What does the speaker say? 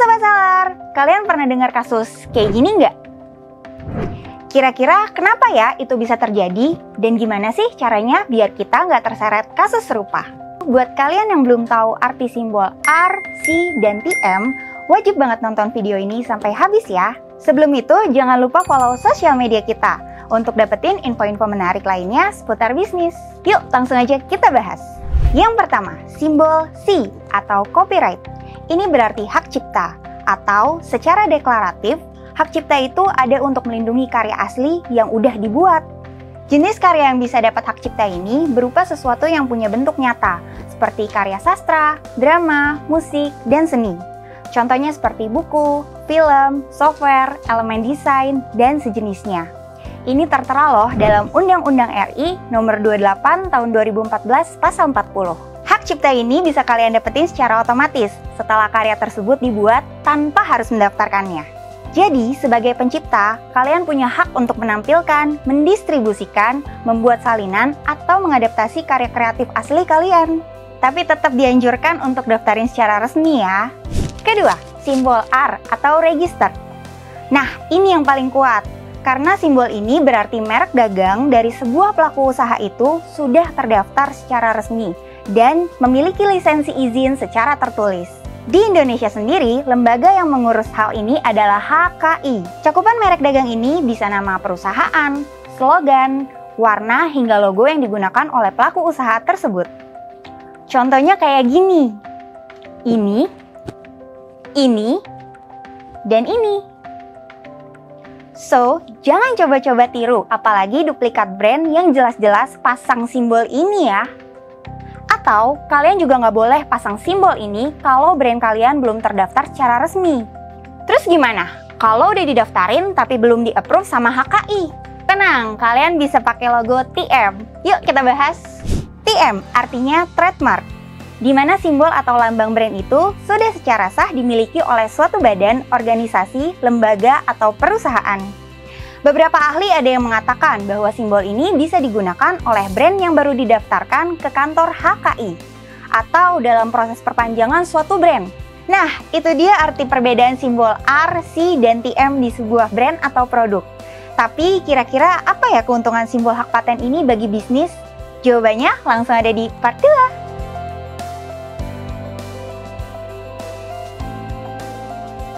Sobat Salar, kalian pernah dengar kasus kayak gini nggak? Kira-kira kenapa ya itu bisa terjadi dan gimana sih caranya biar kita nggak terseret kasus serupa? Buat kalian yang belum tahu arti simbol R, C, dan TM, wajib banget nonton video ini sampai habis ya. Sebelum itu, jangan lupa follow sosial media kita untuk dapetin info-info menarik lainnya seputar bisnis. Yuk, langsung aja kita bahas. Yang pertama, simbol C atau copyright. Ini berarti hak cipta atau secara deklaratif, hak cipta itu ada untuk melindungi karya asli yang udah dibuat. Jenis karya yang bisa dapat hak cipta ini berupa sesuatu yang punya bentuk nyata, seperti karya sastra, drama, musik, dan seni. Contohnya seperti buku, film, software, elemen desain, dan sejenisnya. Ini tertera loh dalam Undang-Undang RI nomor 28 tahun 2014 pasal 40. Cipta ini bisa kalian dapetin secara otomatis setelah karya tersebut dibuat tanpa harus mendaftarkannya. Jadi, sebagai pencipta, kalian punya hak untuk menampilkan, mendistribusikan, membuat salinan, atau mengadaptasi karya kreatif asli kalian. Tapi tetap dianjurkan untuk daftarin secara resmi ya. Kedua, simbol R atau register. Nah, ini yang paling kuat. Karena simbol ini berarti merek dagang dari sebuah pelaku usaha itu sudah terdaftar secara resmi dan memiliki lisensi izin secara tertulis. Di Indonesia sendiri, lembaga yang mengurus hal ini adalah HKI. Cakupan merek dagang ini bisa nama perusahaan, slogan, warna, hingga logo yang digunakan oleh pelaku usaha tersebut. Contohnya kayak gini. Ini, ini, dan ini. So, jangan coba-coba tiru, apalagi duplikat brand yang jelas-jelas pasang simbol ini ya. Atau kalian juga nggak boleh pasang simbol ini kalau brand kalian belum terdaftar secara resmi. Terus gimana? Kalau udah didaftarin tapi belum di-approve sama HKI? Tenang, kalian bisa pakai logo TM. Yuk kita bahas. TM artinya trademark, di mana simbol atau lambang brand itu sudah secara sah dimiliki oleh suatu badan, organisasi, lembaga, atau perusahaan. Beberapa ahli ada yang mengatakan bahwa simbol ini bisa digunakan oleh brand yang baru didaftarkan ke kantor HKI atau dalam proses perpanjangan suatu brand. Nah, itu dia arti perbedaan simbol R, C, dan TM di sebuah brand atau produk. Tapi kira-kira apa ya keuntungan simbol hak paten ini bagi bisnis? Jawabannya langsung ada di part 2.